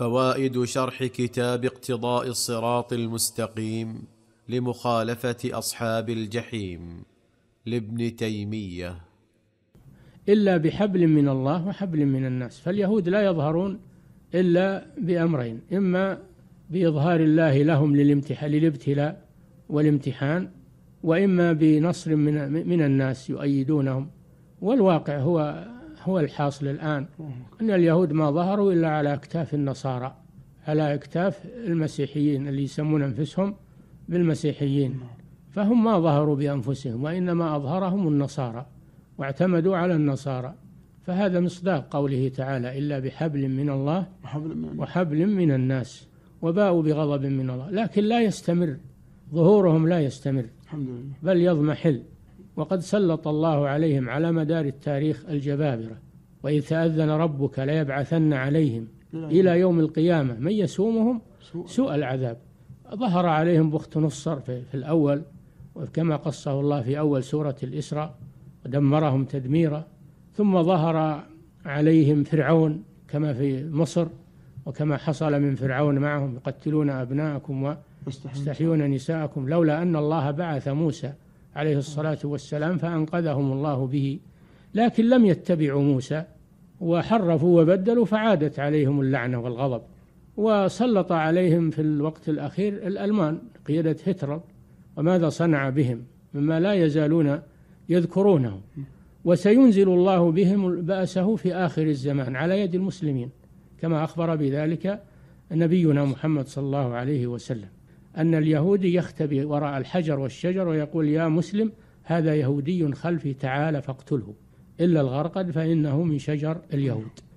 فوائد شرح كتاب اقتضاء الصراط المستقيم لمخالفة أصحاب الجحيم لابن تيمية. إلا بحبل من الله وحبل من الناس فاليهود لا يظهرون إلا بأمرين إما بإظهار الله لهم للامتحان للابتلاء والامتحان وإما بنصر من من الناس يؤيدونهم والواقع هو هو الحاصل الآن. أن اليهود ما ظهروا إلا على أكتاف النصارى على أكتاف المسيحيين اللي يسمون أنفسهم بالمسيحيين. فهم ما ظهروا بأنفسهم وإنما أظهرهم النصارى واعتمدوا على النصارى. فهذا مصداق قوله تعالى إلا بحبل من الله وحبل من الناس وباءوا بغضب من الله. لكن لا يستمر ظهورهم لا يستمر بل يضمحل. وقد سلط الله عليهم على مدار التاريخ الجبابرة وإذ تأذن ربك ليبعثن عليهم إلى يوم القيامة. من يسومهم؟ سوء. العذاب. ظهر عليهم بخت نصر في, الأول وكما قصه الله في أول سورة الإسراء ودمرهم تدميرا. ثم ظهر عليهم فرعون كما في مصر وكما حصل من فرعون معهم يقتلون أبناءكم ويستحيون نساءكم. لولا أن الله بعث موسى عليه الصلاة والسلام فأنقذهم الله به. لكن لم يتبعوا موسى وحرفوا وبدلوا فعادت عليهم اللعنة والغضب وسلط عليهم في الوقت الأخير الألمان قيادة هتلر. وماذا صنع بهم؟ مما لا يزالون يذكرونه. وسينزل الله بهم بأسه في آخر الزمان على يد المسلمين كما أخبر بذلك نبينا محمد صلى الله عليه وسلم. أن اليهودي يختبي وراء الحجر والشجر ويقول يا مسلم هذا يهودي خلفي تعال فاقتله إلا الغرقد فإنه من شجر اليهود.